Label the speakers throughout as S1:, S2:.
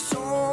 S1: so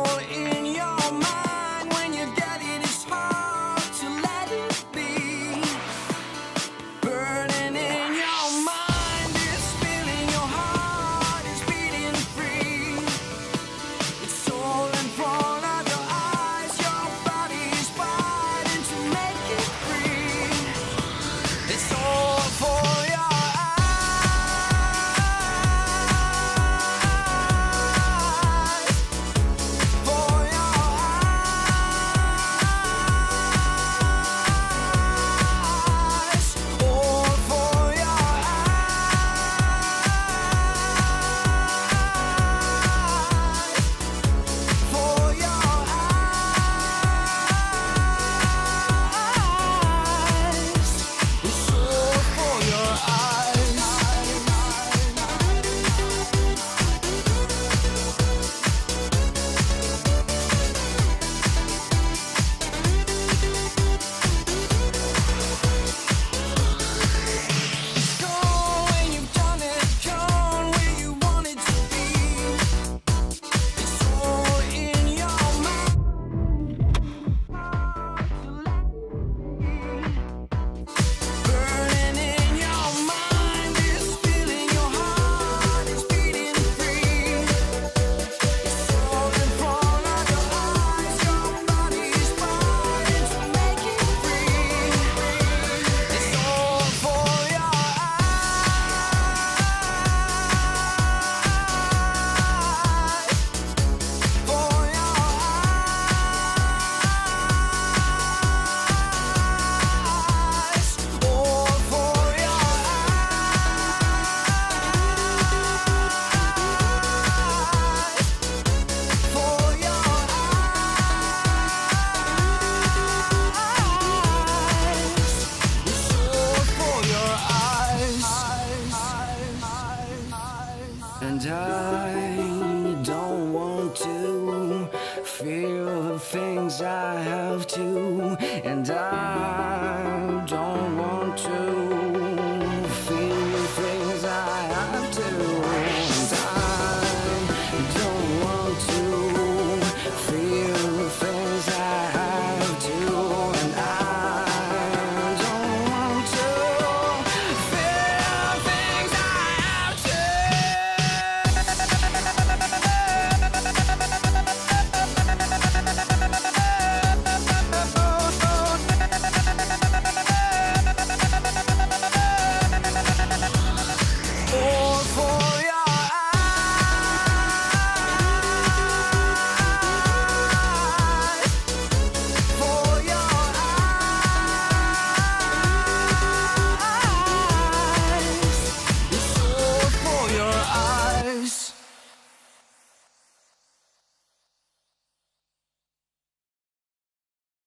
S1: And I don't want to feel the things I have to. And I